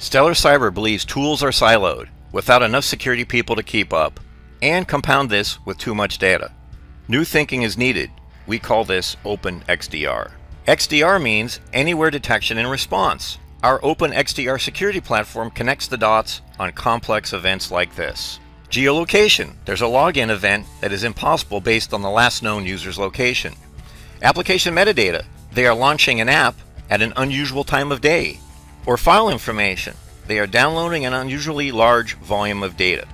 Stellar Cyber believes tools are siloed, without enough security people to keep up, and compound this with too much data. New thinking is needed. We call this Open XDR. XDR means Anywhere Detection and Response. Our Open XDR security platform connects the dots on complex events like this. Geolocation. There's a login event that is impossible based on the last known user's location. Application metadata. They are launching an app at an unusual time of day or file information. They are downloading an unusually large volume of data.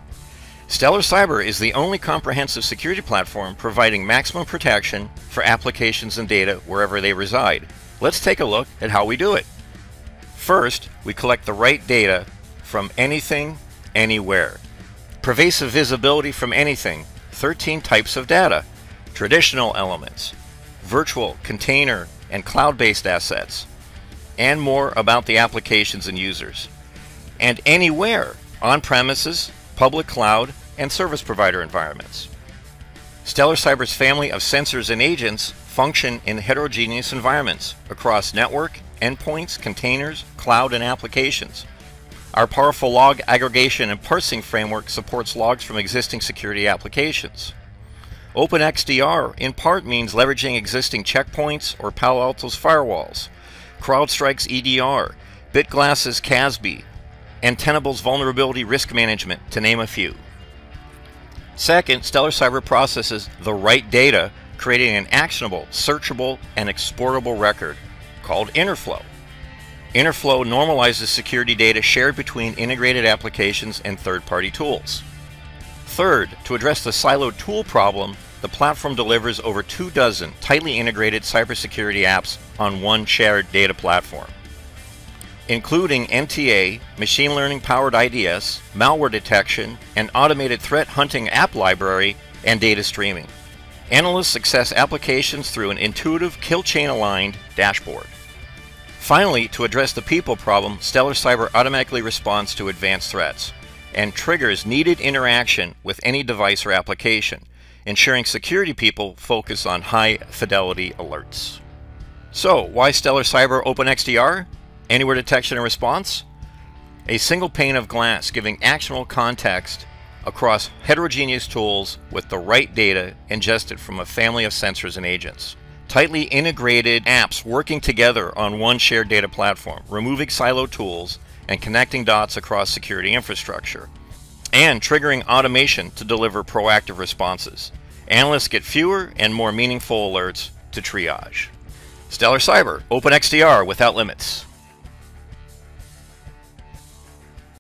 Stellar Cyber is the only comprehensive security platform providing maximum protection for applications and data wherever they reside. Let's take a look at how we do it. First, we collect the right data from anything, anywhere. Pervasive visibility from anything, 13 types of data, traditional elements, virtual, container, and cloud-based assets, and more about the applications and users. And anywhere, on premises, public cloud, and service provider environments. Stellar Cyber's family of sensors and agents function in heterogeneous environments across network, endpoints, containers, cloud, and applications. Our powerful log aggregation and parsing framework supports logs from existing security applications. OpenXDR in part means leveraging existing Check Point's or Palo Alto's firewalls CrowdStrike's EDR, BitGlass's CASB, and Tenable's vulnerability risk management, to name a few. Second, Stellar Cyber processes the right data, creating an actionable, searchable, and exportable record called Interflow. Interflow normalizes security data shared between integrated applications and third-party tools. Third, to address the siloed tool problem, the platform delivers over two dozen tightly integrated cybersecurity apps on one shared data platform, including NTA, machine learning powered IDS, malware detection, and automated threat hunting app library, and data streaming. Analysts access applications through an intuitive kill chain aligned dashboard. Finally, to address the people problem, Stellar Cyber automatically responds to advanced threats and triggers needed interaction with any device or application ensuring security people focus on high fidelity alerts. So, why Stellar Cyber OpenXDR? Anywhere detection and response? A single pane of glass giving actionable context across heterogeneous tools with the right data ingested from a family of sensors and agents. Tightly integrated apps working together on one shared data platform, removing silo tools and connecting dots across security infrastructure and triggering automation to deliver proactive responses. Analysts get fewer and more meaningful alerts to triage. Stellar Cyber, OpenXDR without limits.